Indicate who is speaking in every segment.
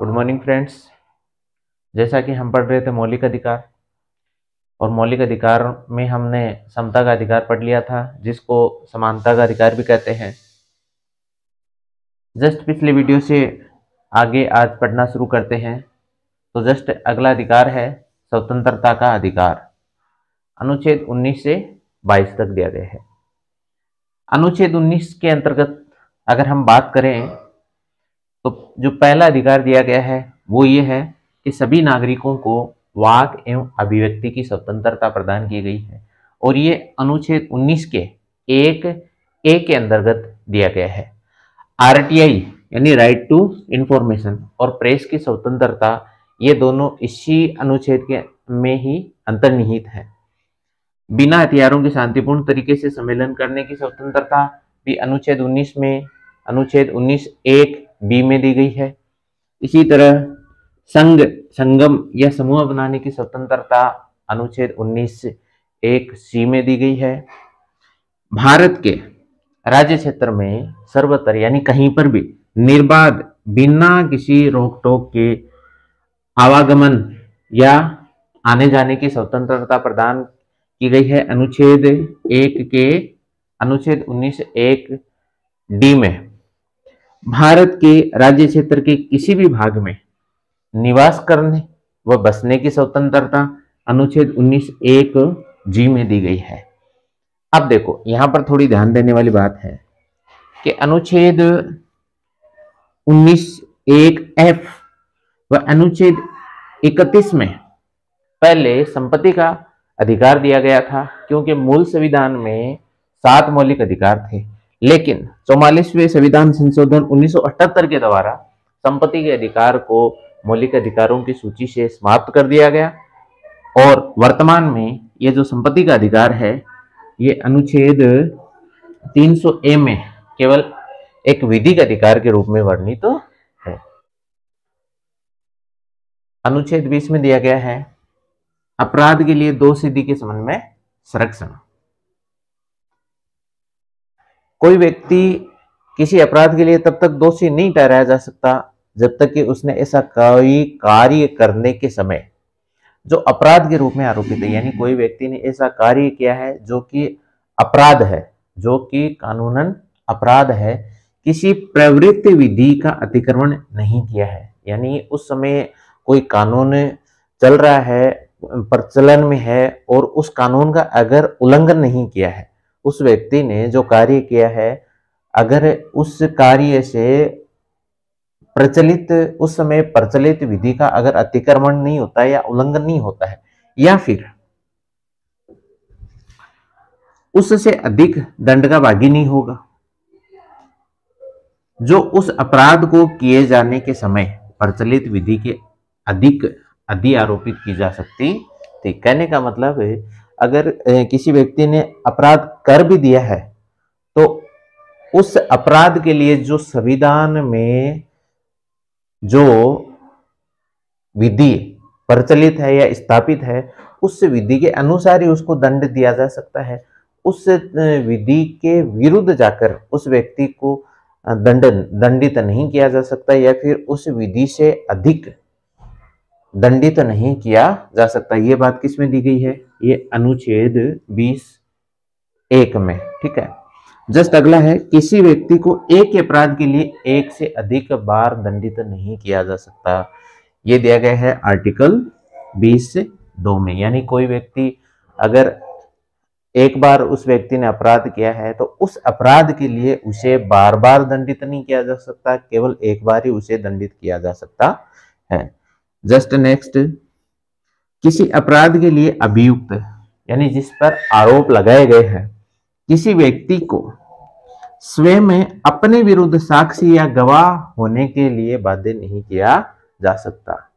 Speaker 1: Good morning friends जैसा कि हम पढ़ रहे थे मौलिक अधिकार, और मौलिक अधिकार में हमने समता का अधिकार पढ़ लिया था, जिसको समानता का अधिकार भी कहते हैं। जस्ट पिछले वीडियो से आगे आज पढ़ना शुरू करते हैं। तो जस्ट अगला अधिकार है स्वतंत्रता का अधिकार। अनुच्छेद 19 से 22 तक दिया गया है। अनुच्छेद 19 के अंतर्गत अगर हम बात करें तो जो पहला अधिकार दिया गया है, वो ये है कि सभी नागरिकों को वाक एवं अभिव्यक्ति की स्वतंत्रता प्रदान की गई है और ये अनुच्छेद 19 के एक, ए के अंतर्गत दिया गया है। आरटीआई यानी राइट टू इंफॉर्मेशन और प्रेस की स्वतंत्रता, ये दोनों इसी अनुच्छेद के में ही अंतर्निहित है। बिना हथियारों के शांतिपूर्ण तरीके से सम्मेलन करने की स्वतंत्रता भी अनुच्छेद 19 में, अनुच्छेद 19 एक बी में दी गई है। इसी तरह संघ, संगम या समूह बनाने की स्वतंत्रता अनुच्छेद 19 एक सी में दी गई है। भारत के राज्य क्षेत्र में सर्वत्र, यानी कहीं पर भी, निर्बाध, बिना किसी रोक टोक के आवागमन या आने जाने की स्वतंत्रता प्रदान की गई है अनुच्छेद एक के अनुच्छेद उन्नीस एक डी में। भारत के राज्य क्षेत्र के किसी भी भाग में निवास करने व बसने की स्वतंत्रता अनुच्छेद उन्नीस एक जी में दी गई है। अब देखो, यहाँ पर थोड़ी ध्यान देने वाली बात है कि अनुच्छेद उन्नीस एक एफ़ व अनुच्छेद इकतीस में पहले संपत्ति का अधिकार दिया गया था, क्योंकि मूल संविधान में सात मौलिक अधिकार थे। लेकिन चौवालीसवें संविधान संशोधन 1978 के द्वारा संपत्ति के अधिकार को मौलिक अधिकारों की सूची से समाप्त कर दिया गया। और वर्तमान में ये जो संपत्ति का अधिकार है, ये अनुच्छेद 300 ए में केवल एक विधिक अधिकार के रूप में वर्णित तो है। अनुच्छेद 20 में दिया गया है, अपराध के लिए दो सिद्धि के संबंध में संरक्षण। कोई व्यक्ति किसी अपराध के लिए तब तक दोषी नहीं ठहराया जा सकता, जब तक कि उसने ऐसा कोई कार्य करने के समय जो अपराध के रूप में आरोपित है, यानी कोई व्यक्ति ने ऐसा कार्य किया है जो कि अपराध है, जो कि कानूनन अपराध है, किसी प्रवृत्ति विधि का अतिक्रमण नहीं किया है। यानी उस समय कोई कानून चल रहा है, प्रचलन में है और उस कानून का अगर उल्लंघन नहीं किया है उस व्यक्ति ने जो कार्य किया है, अगर उस कार्य से प्रचलित, उस समय प्रचलित विधि का अगर अतिक्रमण नहीं होता है या उल्लंघन नहीं होता है, या फिर उससे अधिक दंड का भागी नहीं होगा, जो उस अपराध को किए जाने के समय प्रचलित विधि के अधिक अधि आरोपित की जा सकती थी कहने का मतलब है अगर किसी व्यक्ति ने अपराध कर भी दिया है तो उस अपराध के लिए जो संविधान में जो विधि प्रचलित है या स्थापित है, उस विधि के अनुसार ही उसको दंड दिया जा सकता है। उस विधि के विरुद्ध जाकर उस व्यक्ति को दंड, दंडित नहीं किया जा सकता या फिर उस विधि से अधिक दंडित तो नहीं किया जा सकता। ये बात किसमें दी गई है? ये अनुच्छेद 20 एक में, ठीक है? जस्ट अगला है, किसी व्यक्ति को एक अपराध के लिए एक से अधिक बार दंडित तो नहीं किया जा सकता। ये दिया गया है आर्टिकल 20 से दो में। यानी कोई व्यक्ति अगर एक बार उस व्यक्ति ने अपराध किया है तो उस अपराध के लिए उसे बार बार दंडित नहीं किया जा सकता, केवल एक बार ही उसे दंडित किया जा सकता है। जस्ट नेक्स्ट, किसी अपराध के लिए अभियुक्त, यानी जिस पर आरोप लगाए गए हैं, किसी व्यक्ति को स्वयं में अपने विरुद्ध साक्षी या गवाह होने के लिए बाध्य नहीं किया जा सकता।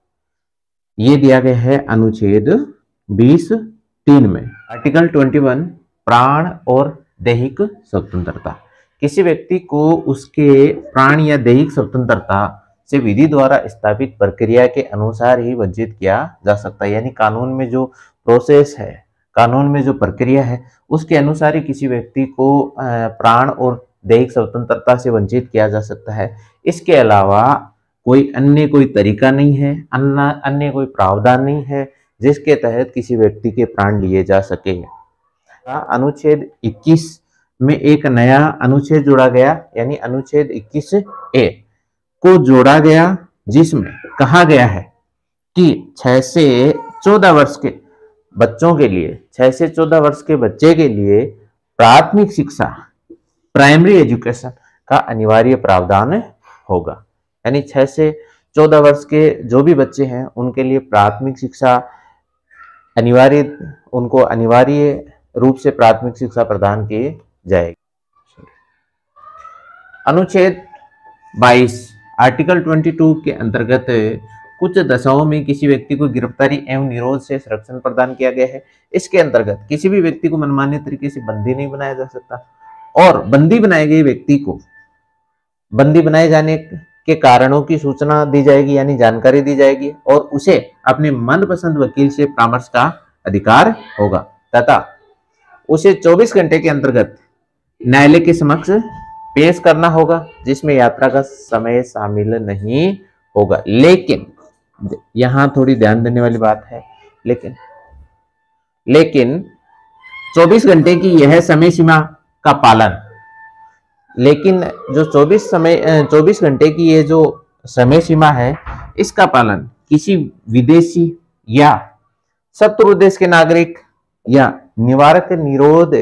Speaker 1: ये दिया गया है अनुच्छेद 20 तीन में। आर्टिकल 21 प्राण और दैहिक स्वतंत्रता। किसी व्यक्ति को उसके प्राण या दैहिक स्वतंत्रता से विधि द्वारा स्थापित प्रक्रिया के अनुसार ही वंचित किया जा सकता है। यानी कानून में जो प्रोसेस है, कानून में जो प्रक्रिया है, उसके अनुसार ही किसी व्यक्ति को प्राण और दैहिक स्वतंत्रता से वंचित किया जा सकता है। इसके अलावा कोई अन्य कोई तरीका नहीं है, अन्य अन्य कोई प्रावधान नहीं है, जिसके तहत किसी व्यक्ति के प्राण लिए जा सके। अनुच्छेद 21 में एक नया अनुच्छेद जोड़ा गया, यानी अनुच्छेद 21 ए। को जोड़ा गया, जिसमें कहा गया है कि 6 से 14 वर्ष के बच्चों के लिए 6 से 14 वर्ष के बच्चे के लिए प्राथमिक शिक्षा प्राइमरी एजुकेशन का अनिवार्य प्रावधान होगा। यानी छह से 14 वर्ष के जो भी बच्चे हैं, उनके लिए प्राथमिक शिक्षा अनिवार्य, उनको अनिवार्य रूप से प्राथमिक शिक्षा प्रदान की जाएगी। अनुच्छेद 22 आर्टिकल 22 के अंतर्गत कुछ दशाओं में किसी व्यक्ति को गिरफ्तारी एवं निरोध से संरक्षण प्रदान किया गया है। इसके अंतर्गत किसी भी व्यक्ति को मनमान्य तरीके से बंदी नहीं बनाया जा सकता और बंदी बनाए गए व्यक्ति को बंदी बनाए जाने के कारणों की सूचना दी जाएगी, यानी जानकारी दी जाएगी और उसे अपने मनपसंद वकील से परामर्श का अधिकार होगा। तथा उसे 24 घंटे के अंतर्गत न्यायालय के समक्ष पेश करना होगा, जिसमें यात्रा का समय शामिल नहीं होगा। लेकिन, यहाँ थोड़ी ध्यान देने वाली बात है, लेकिन लेकिन 24 घंटे की यह समय सीमा का पालन, लेकिन जो 24 समय 24 घंटे की ये जो समय सीमा है, इसका पालन किसी विदेशी या शत्रु देश के नागरिक या निवारक निरोध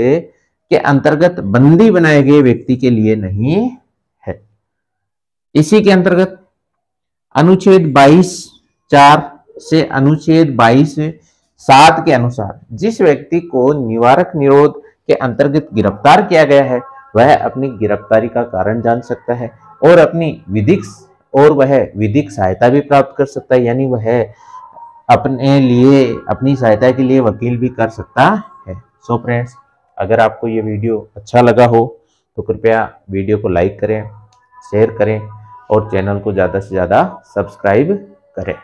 Speaker 1: के अंतर्गत बंदी बनाए गए व्यक्ति के लिए नहीं है। इसी के अंतर्गत अनुच्छेद 22 चार से अनुच्छेद 22 सात के अनुसार जिस व्यक्ति को निवारक निरोध के अंतर्गत गिरफ़्तार किया गया है, वह अपनी गिरफ्तारी का कारण जान सकता है और अपनी विधिक और वह विधिक सहायता भी प्राप्त कर सकता है, यानी वह अपने लिए, अपनी सहायता के लिए वकील भी कर सकता है। सो so फ्रेंड्स अगर आपको ये वीडियो अच्छा लगा हो तो कृपया वीडियो को लाइक करें, शेयर करें और चैनल को ज़्यादा से ज़्यादा सब्सक्राइब करें।